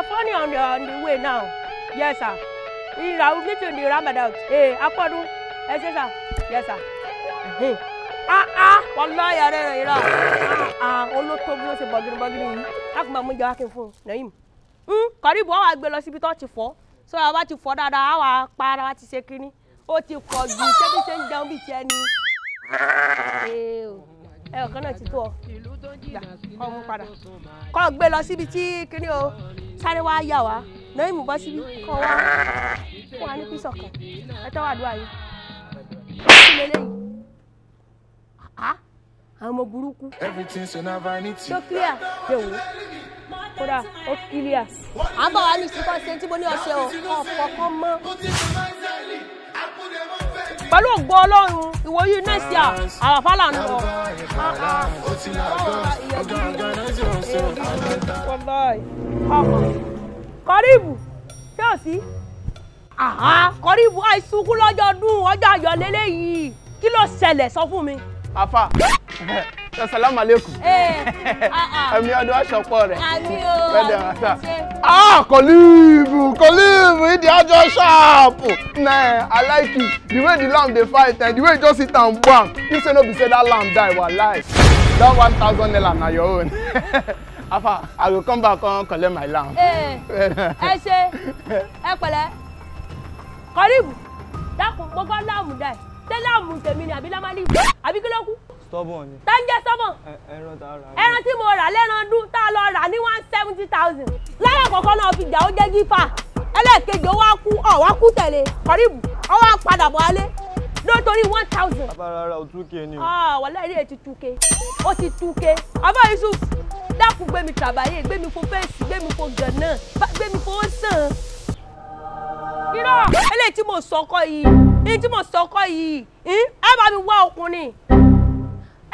are funny on the, on the way now. Yes, sir. We will meet you in the roundabout. Hey, Apodu. Yes, sir. Yes, sir. Hey. Ah ah, wallahi rẹ̀ rẹ̀ rẹ̀. Ah ah, olótó bí ó ṣe bọ̀gìrì bọ̀gìrì yìí. A kò máa mú ìjọba kí n. Nẹ̀yìn. Kọ̀ríbù ọ̀wà gbé lọ síbi tó ti fọ́. Sọ yà bá ti fọ́ dáadáa, àwa pa ara wa ti ṣe kínní. Ó ti pọ̀ jù ṣé bí ṣe ń jẹun bí tiẹ̀ ni. Ee o, ẹ ọ̀kan náà ti tó ọ. Kọ́ mú padà. Kọ́ gbé lọ síbi tí o sáré wá yà wá. Lẹ́yìn mú bọ́ síbí kọ́ wá. Fún wa ní písọ̀ kan ẹ tẹ́wọ́ àdúrà yìí. Kí àwọn ọmọ burúkú. Tó clear? Ṣe wò kódà ó clear. À ń bọ̀ wá ní ìsìnkọ́ ṣe tí mo ní ọṣẹ ọ̀kọ̀ọ̀kan mọ́. Pẹ̀lú ògbó ọlọ́run ìwòye nẹ́ẹ̀sì à àràfàlà ń lọ. kọ́ríbù ṣé ò sí? kọ́ríbù àìsùnkún lọ́jọ́ ọdún ọjọ́ ayọ̀ lélẹ́yìí kí ló ṣẹlẹ̀ sọ fún mi. afa salamu aleykum Ee, ah, ah. ẹ̀mí ọdún aṣọpọ̀ rẹ̀. Àmì o àmì ṣe. ah kọlíìbù kọlíìbù ìdí àjọ ṣáàpù. Nah i like it. The way the lamb dey fight eh the way you just sit am gbam you say no be say that lamb die walai that one thousand naira na your own. Afa i go come back come collect my lamb. Ẹ ṣe ẹ pẹ̀lẹ́. Kọ́ríbù dákun mo gbọ́ láàmú dá ẹ̀ ṣé láàmú tèmi ni àbí lámálì àbí kí ló kú stubborn ni. Tá ń jẹ́ Ẹ- ẹran tá a rà ẹran tí mo rà lẹ́ran ọdún tá a lọ rà ní one seventy thousand. Lẹ́yìn àkọ́kọ́ náà fi jà ó jẹ́ gífà ẹlẹ́ẹ̀kejì ó wá kú ọ̀ wá kú tẹ̀lé. Kọ́ríbù ó wá padà bọ̀ alẹ́ nítorí one thousand. Bàbá òtún kìí ni o. Wọlé eré ti túke ó ti túke abá yusuf dákun gbé mi tàbáyé gbé mi fo fẹ́ẹ̀sì gbé mi fo gànà gbé mi fo sàn. irọ́ eléyìí tí mo sọkọ yìí èyí tí mo sọkọ yìí ẹ̀ ẹ bá mi wá ọkùnrin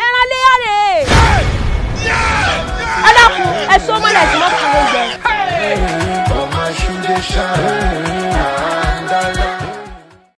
ẹran léyà rè ẹ dákun ẹ sọ mọ́lẹ̀ tí wọ́n fún mi jẹ. Shoe they shine.